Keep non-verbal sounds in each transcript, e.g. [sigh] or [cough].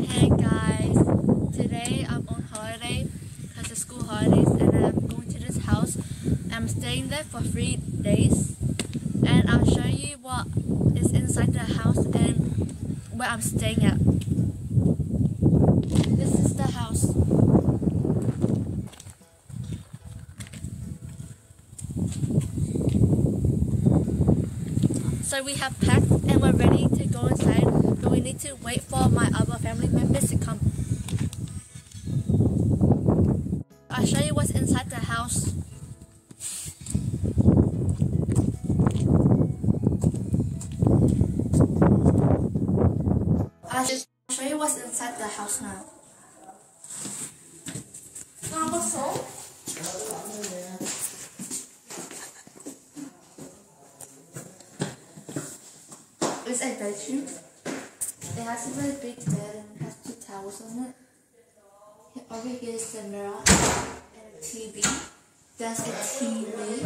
Hey guys, today I'm on holiday because of school holidays and I'm going to this house. I'm staying there for three days and I'll show you what is inside the house and where I'm staying at. This is the house. So we have packed and we're ready to go inside, need to wait for my other family members to come. I'll show you what's inside the house. I'll show you what's inside the house now. Number. It's a bedroom. Has a very big bed and has two towels on it. Over here is the mirror and a TV. There's a TV.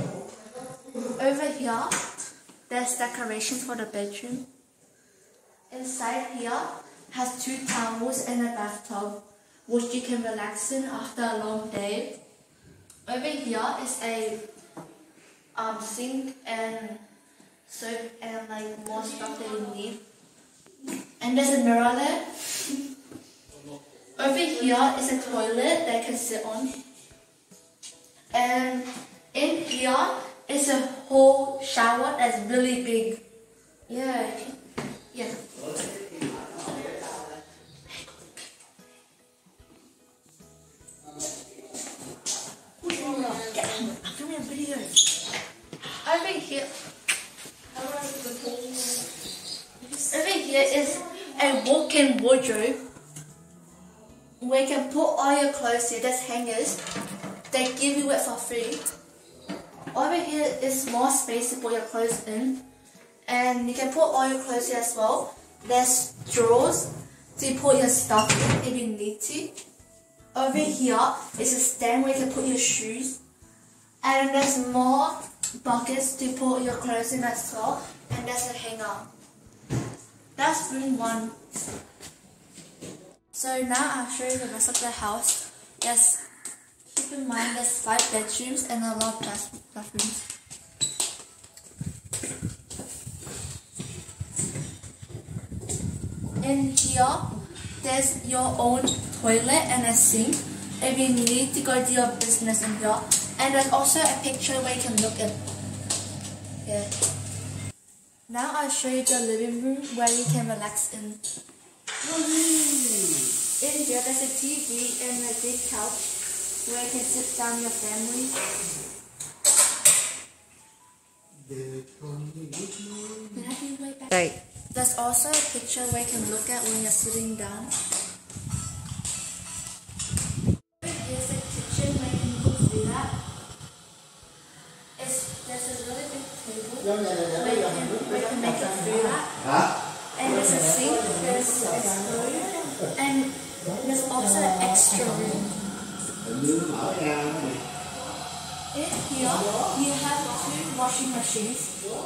Over here, there's decorations for the bedroom. Inside here has two towels and a bathtub, which you can relax in after a long day. Over here is a um, sink and soap and like more stuff that you need. And there's a mirror there. Over here is a toilet that I can sit on. And in here is a whole shower that's really big. Yeah, yeah. Over here. Over here is a walk-in wardrobe where you can put all your clothes here. There's hangers. They give you it for free. Over here is more space to put your clothes in. And you can put all your clothes here as well. There's drawers to put your stuff in if you need to. Over here is a stand where you can put your shoes. And there's more buckets to put your clothes in as well. And there's a hanger. That's room one. So now I'll show you the rest of the house. Yes, keep in mind there's five bedrooms and a lot of bathrooms. In here, there's your own toilet and a sink if you need to go do your business in here. And there's also a picture where you can look at. Yeah. Now I'll show you the living room where you can relax in. In here, there's a TV and a big couch where you can sit down with your family. Can I be way back? Right. There's also a picture where you can look at when you're sitting down.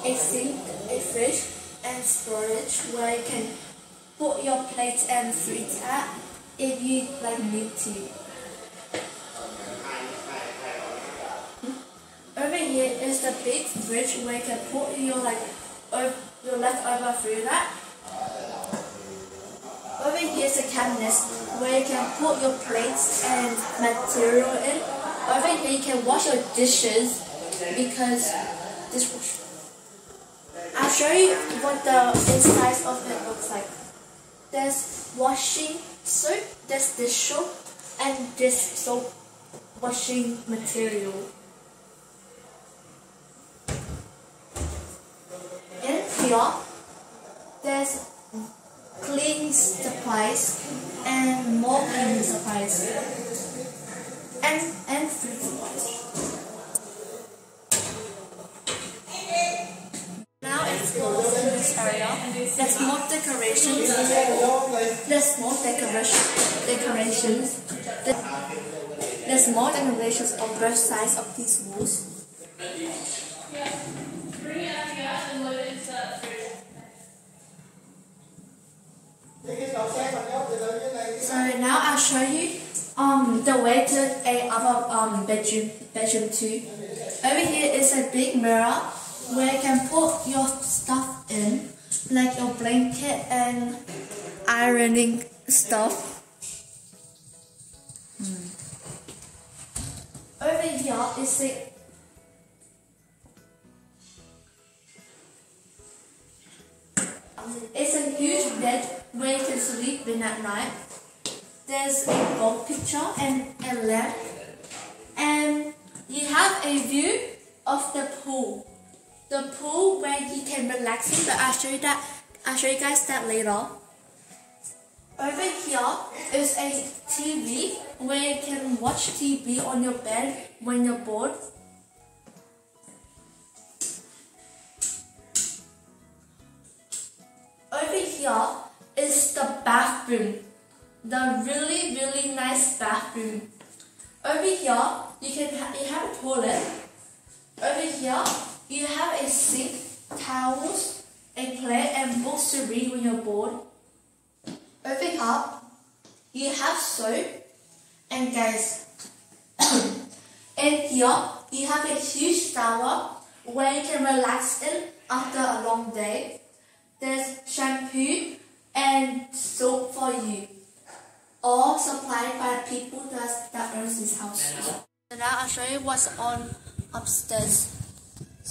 A sink, a fridge, and storage where you can put your plates and fruits at if you like need to. Over here is the big fridge where you can put your like your leftover food at. Over here is a cabinet where you can put your plates and material in. Over here you can wash your dishes because dishwasher. I'll show you what the inside of it looks like. There's washing soap, there's dish soap, and this soap washing material. In here, there's cleaning supplies and more cleaning supplies and and food supplies. Now explore in this area. There's more decorations. There's more decoration decorations. There's more decorations on both sides of these walls. So now I'll show you um the way to a other um bedroom bedroom too. Over here is a big mirror where you can put your stuff in, like a blanket and ironing stuff. Hmm. Over here is a It's a huge bed where you can sleep in at night. There's a gold picture and a lamp. And you have a view of the pool. The pool where you can relax in, but I'll show you that I'll show you guys that later. Over here is a TV where you can watch TV on your bed when you're bored. Over here is the bathroom. The really, really nice bathroom. Over here, you can ha you have a toilet. Over here, you have a sink, towels, a plate, and books to read when you're bored. Over here, you have soap, and guys, in [coughs] here, you have a huge shower where you can relax in after a long day. There's shampoo and soap for you, all supplied by people that, that owns this house. So uh, now I'll show you what's on upstairs.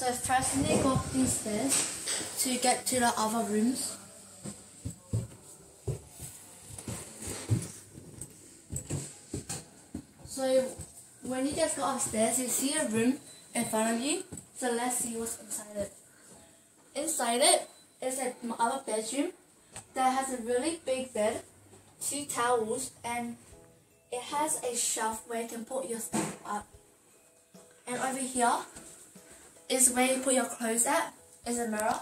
So first we need to go up these stairs to get to the other rooms. So when you just go upstairs, you see a room in front of you. So let's see what's inside it. Inside it is a other bedroom that has a really big bed, two towels, and it has a shelf where you can put your stuff up. And over here is where you put your clothes at, is a mirror.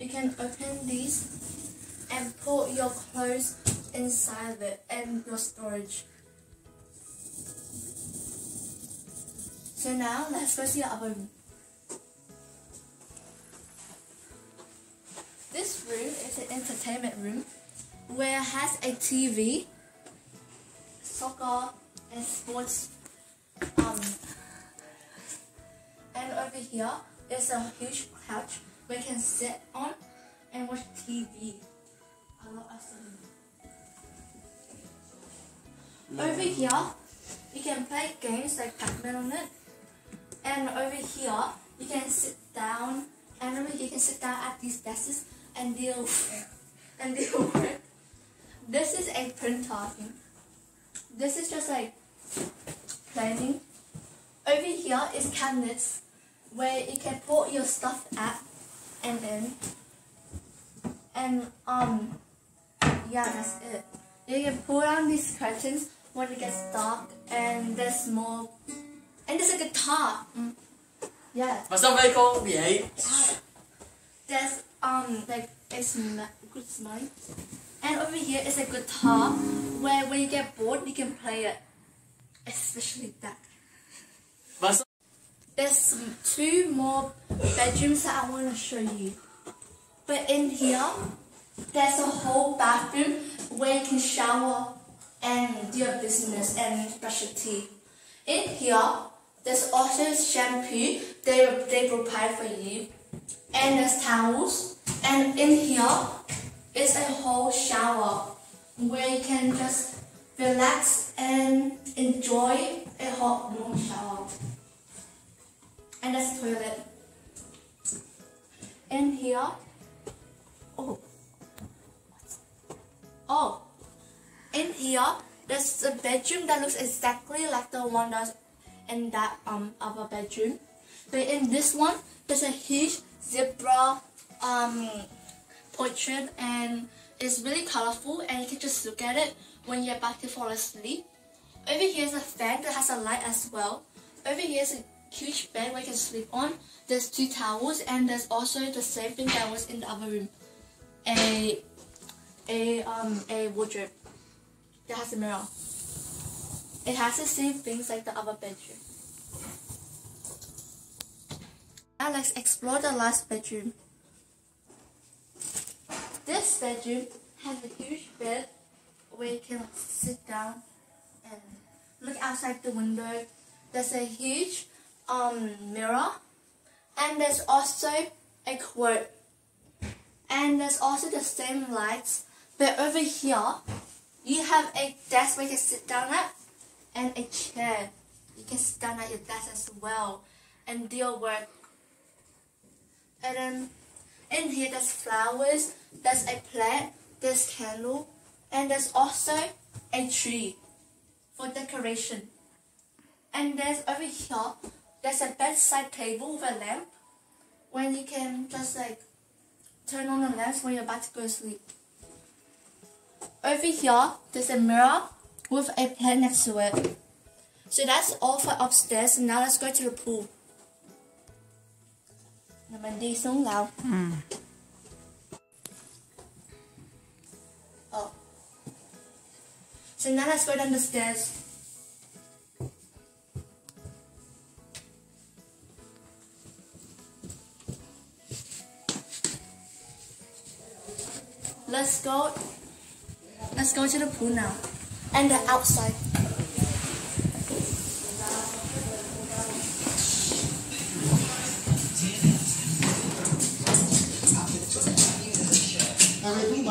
You can open these and put your clothes inside of it and your storage. So now let's go see the other room. This room is an entertainment room where it has a TV, soccer, and sports. Um, and over here is a huge couch where you can sit on and watch TV. I love us Over here, you can play games like Pac-Man on it. And over here, you can sit down, and over here you can sit down at these desks and deal [laughs] and deal [laughs] with. This is a printer. This is just like planning. Over here is cabinets where you can put your stuff at and then And um yeah that's it. You can pull down these curtains when it gets dark and there's more and there's a guitar. Mm. Yeah. Sao đây con vậy? There's um like a sm good smell. And over here is a guitar where when you get bored you can play it. Especially that. There's two more bedrooms that I want to show you. But in here, there's a whole bathroom where you can shower and do your business and brush your teeth. In here, there's also shampoo they, they provide for you. And there's towels. And in here is a whole shower where you can just relax and enjoy a hot warm shower. And there's toilet. In here, oh, oh, in here, there's a bedroom that looks exactly like the one that's in that um other bedroom. But in this one, there's a huge zebra um portrait and it's really colorful and you can just look at it when you're about to fall asleep. Over here is a fan that has a light as well. Over here is a huge bed where you can sleep on. There's two towels and there's also the same thing that was in the other room. A a um a wardrobe that has a mirror. It has the same things like the other bedroom. Now let's explore the last bedroom. This bedroom has a huge bed where you can sit down and look outside the window. There's a huge um, mirror, and there's also a quote. And there's also the same lights, but over here you have a desk where you can sit down at, and a chair. You can sit down at your desk as well and do your work. And then in here there's flowers, there's a plant, there's candle, and there's also a tree for decoration. And there's over here, there's a bedside table with a lamp when you can just like turn on the lamps when you're about to go to sleep. Over here, there's a mirror with a plant next to it. So that's all for upstairs. Now let's go to the pool. Rồi mình đi xuống lầu. Oh. So now let's go down the stairs. Let's go. Let's go to the pool now. And the outside. Ấy cũng